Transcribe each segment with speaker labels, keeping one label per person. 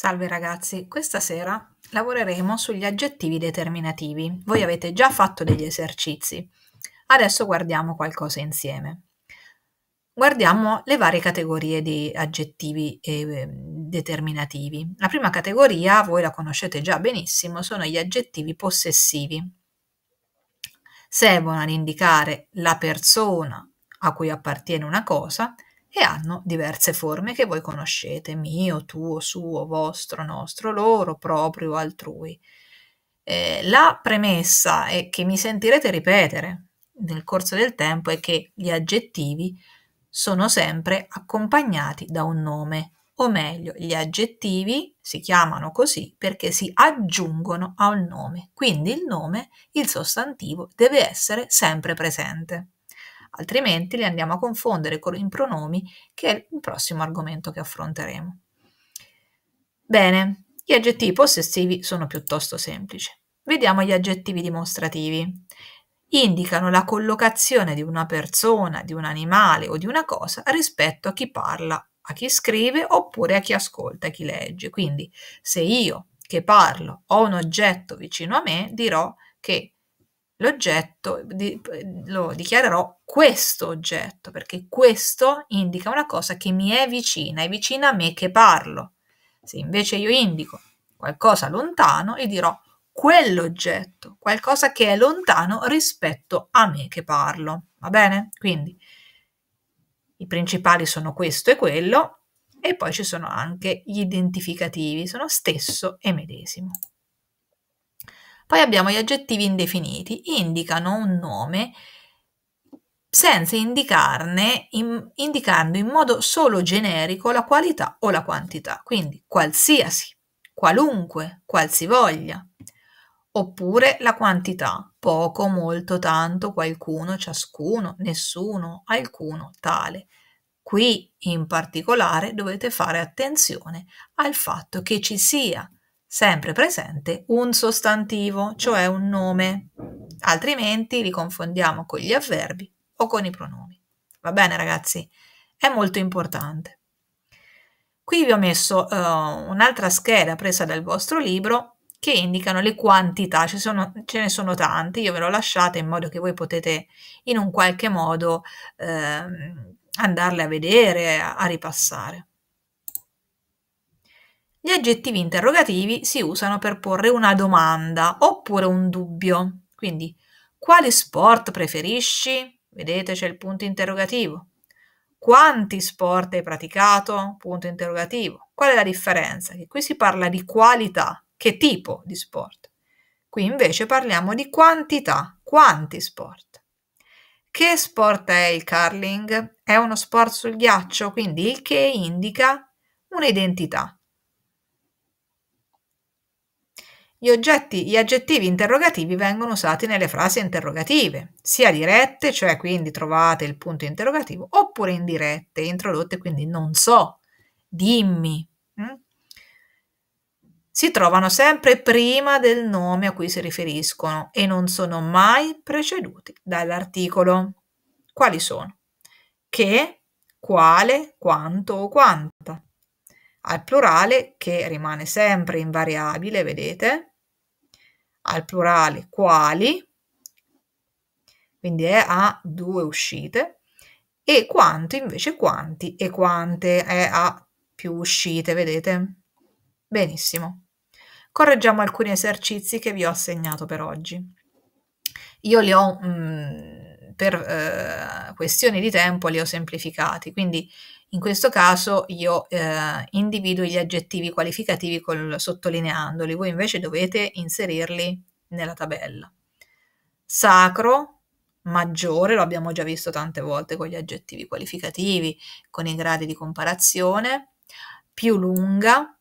Speaker 1: Salve ragazzi, questa sera lavoreremo sugli aggettivi determinativi. Voi avete già fatto degli esercizi. Adesso guardiamo qualcosa insieme. Guardiamo le varie categorie di aggettivi eh, determinativi. La prima categoria, voi la conoscete già benissimo, sono gli aggettivi possessivi. Servono ad indicare la persona a cui appartiene una cosa e hanno diverse forme che voi conoscete, mio, tuo, suo, vostro, nostro, loro, proprio, altrui. Eh, la premessa è che mi sentirete ripetere nel corso del tempo è che gli aggettivi sono sempre accompagnati da un nome, o meglio, gli aggettivi si chiamano così perché si aggiungono a un nome, quindi il nome, il sostantivo, deve essere sempre presente altrimenti li andiamo a confondere con i pronomi, che è il prossimo argomento che affronteremo. Bene, gli aggettivi possessivi sono piuttosto semplici. Vediamo gli aggettivi dimostrativi. Indicano la collocazione di una persona, di un animale o di una cosa rispetto a chi parla, a chi scrive oppure a chi ascolta, a chi legge. Quindi se io che parlo ho un oggetto vicino a me, dirò che l'oggetto di, lo dichiarerò questo oggetto, perché questo indica una cosa che mi è vicina, è vicina a me che parlo. Se invece io indico qualcosa lontano, io dirò quell'oggetto, qualcosa che è lontano rispetto a me che parlo. Va bene? Quindi i principali sono questo e quello, e poi ci sono anche gli identificativi, sono stesso e medesimo. Poi abbiamo gli aggettivi indefiniti, indicano un nome senza indicarne, in, indicando in modo solo generico la qualità o la quantità, quindi qualsiasi, qualunque, qualsivoglia, oppure la quantità, poco, molto, tanto, qualcuno, ciascuno, nessuno, alcuno, tale. Qui in particolare dovete fare attenzione al fatto che ci sia sempre presente un sostantivo, cioè un nome, altrimenti li confondiamo con gli avverbi o con i pronomi. Va bene ragazzi? È molto importante. Qui vi ho messo uh, un'altra scheda presa dal vostro libro che indicano le quantità, sono, ce ne sono tante, io ve l'ho lasciata in modo che voi potete in un qualche modo eh, andarle a vedere, a, a ripassare. Gli aggettivi interrogativi si usano per porre una domanda oppure un dubbio. Quindi, quali sport preferisci? Vedete c'è il punto interrogativo. Quanti sport hai praticato? Punto interrogativo. Qual è la differenza? Che qui si parla di qualità, che tipo di sport. Qui invece parliamo di quantità, quanti sport. Che sport è il curling? È uno sport sul ghiaccio, quindi il che indica un'identità. Gli, oggetti, gli aggettivi interrogativi vengono usati nelle frasi interrogative, sia dirette, cioè quindi trovate il punto interrogativo, oppure indirette, introdotte, quindi non so, dimmi. Hm? Si trovano sempre prima del nome a cui si riferiscono e non sono mai preceduti dall'articolo. Quali sono? Che, quale, quanto o quanta. Al plurale, che rimane sempre invariabile, vedete, al plurale quali, quindi è a due uscite, e quanto invece quanti e quante è a più uscite, vedete? Benissimo. Correggiamo alcuni esercizi che vi ho assegnato per oggi. Io li ho, mh, mm, per eh, questioni di tempo, li ho semplificati, quindi in questo caso io eh, individuo gli aggettivi qualificativi col, sottolineandoli, voi invece dovete inserirli nella tabella. Sacro, maggiore, lo abbiamo già visto tante volte con gli aggettivi qualificativi, con i gradi di comparazione, più lunga,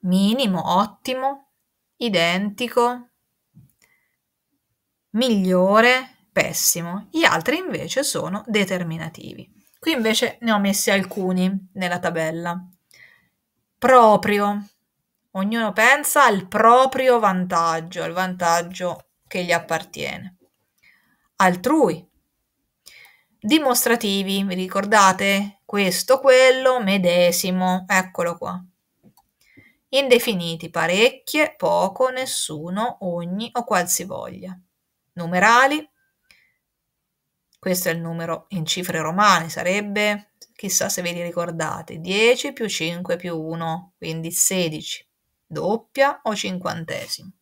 Speaker 1: minimo, ottimo, identico, migliore, pessimo. Gli altri invece sono determinativi. Qui invece ne ho messi alcuni nella tabella. Proprio. Ognuno pensa al proprio vantaggio, al vantaggio che gli appartiene. Altrui. Dimostrativi, vi ricordate? Questo, quello, medesimo, eccolo qua. Indefiniti, parecchie, poco, nessuno, ogni o qualsivoglia. Numerali, questo è il numero in cifre romane, sarebbe, chissà se ve li ricordate, 10 più 5 più 1, quindi 16, doppia o cinquantesimo.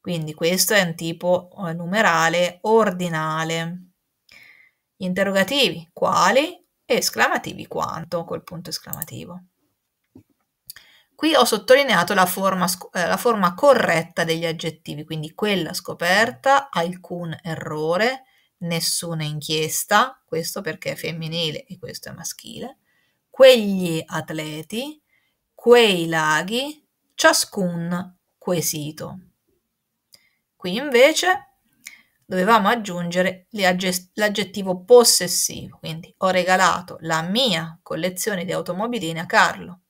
Speaker 1: Quindi questo è un tipo eh, numerale ordinale. Interrogativi, quali? Esclamativi, quanto, col punto esclamativo. Qui ho sottolineato la forma, eh, la forma corretta degli aggettivi, quindi quella scoperta, alcun errore, nessuna inchiesta, questo perché è femminile e questo è maschile, quegli atleti, quei laghi, ciascun quesito. Qui invece dovevamo aggiungere l'aggettivo possessivo, quindi ho regalato la mia collezione di automobiline a Carlo.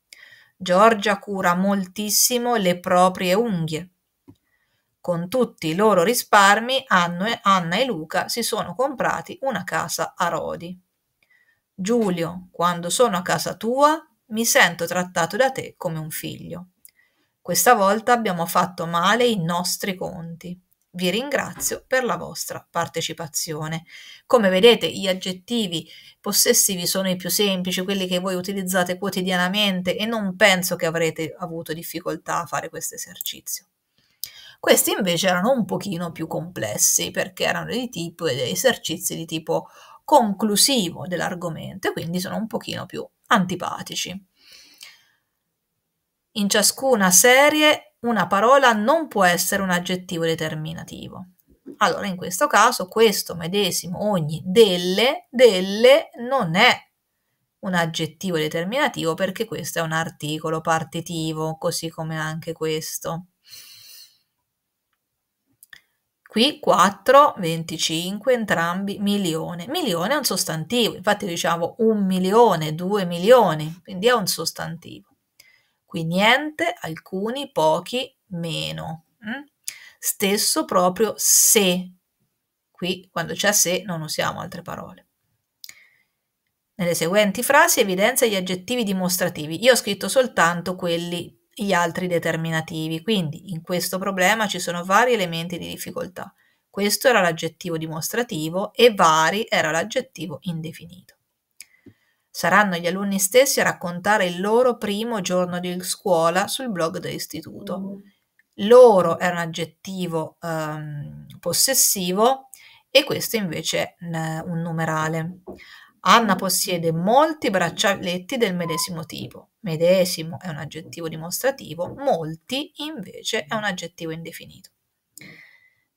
Speaker 1: Giorgia cura moltissimo le proprie unghie. Con tutti i loro risparmi, Anna e Luca si sono comprati una casa a Rodi. Giulio, quando sono a casa tua, mi sento trattato da te come un figlio. Questa volta abbiamo fatto male i nostri conti. Vi ringrazio per la vostra partecipazione. Come vedete, gli aggettivi possessivi sono i più semplici, quelli che voi utilizzate quotidianamente e non penso che avrete avuto difficoltà a fare questo esercizio. Questi invece erano un pochino più complessi perché erano di tipo esercizi di tipo conclusivo dell'argomento e quindi sono un pochino più antipatici. In ciascuna serie una parola non può essere un aggettivo determinativo. Allora, in questo caso, questo medesimo ogni delle, delle non è un aggettivo determinativo perché questo è un articolo partitivo, così come anche questo. Qui 4, 25, entrambi milione. Milione è un sostantivo, infatti diciamo un milione, due milioni, quindi è un sostantivo. Qui niente, alcuni, pochi, meno. Mm? Stesso proprio se. Qui quando c'è se non usiamo altre parole. Nelle seguenti frasi evidenzia gli aggettivi dimostrativi. Io ho scritto soltanto quelli gli altri determinativi, quindi in questo problema ci sono vari elementi di difficoltà. Questo era l'aggettivo dimostrativo e vari era l'aggettivo indefinito. Saranno gli alunni stessi a raccontare il loro primo giorno di scuola sul blog dell'istituto. Loro è un aggettivo um, possessivo e questo invece è un numerale. Anna possiede molti braccialetti del medesimo tipo. Medesimo è un aggettivo dimostrativo, molti invece è un aggettivo indefinito.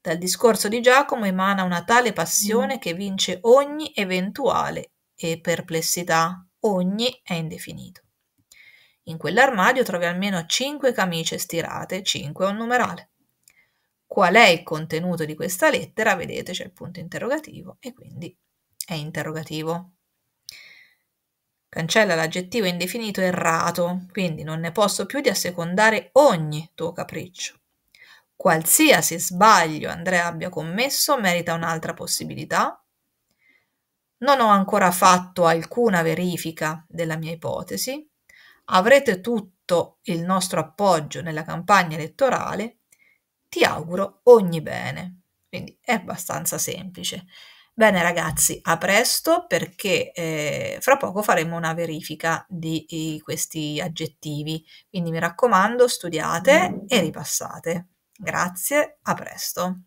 Speaker 1: Dal discorso di Giacomo emana una tale passione che vince ogni eventuale e perplessità, ogni è indefinito. In quell'armadio trovi almeno 5 camicie stirate, 5 è un numerale. Qual è il contenuto di questa lettera? Vedete c'è il punto interrogativo e quindi è interrogativo. Cancella l'aggettivo indefinito errato, quindi non ne posso più di assecondare ogni tuo capriccio. Qualsiasi sbaglio Andrea abbia commesso merita un'altra possibilità. Non ho ancora fatto alcuna verifica della mia ipotesi. Avrete tutto il nostro appoggio nella campagna elettorale. Ti auguro ogni bene. Quindi è abbastanza semplice. Bene ragazzi, a presto perché eh, fra poco faremo una verifica di, di questi aggettivi, quindi mi raccomando studiate e ripassate. Grazie, a presto.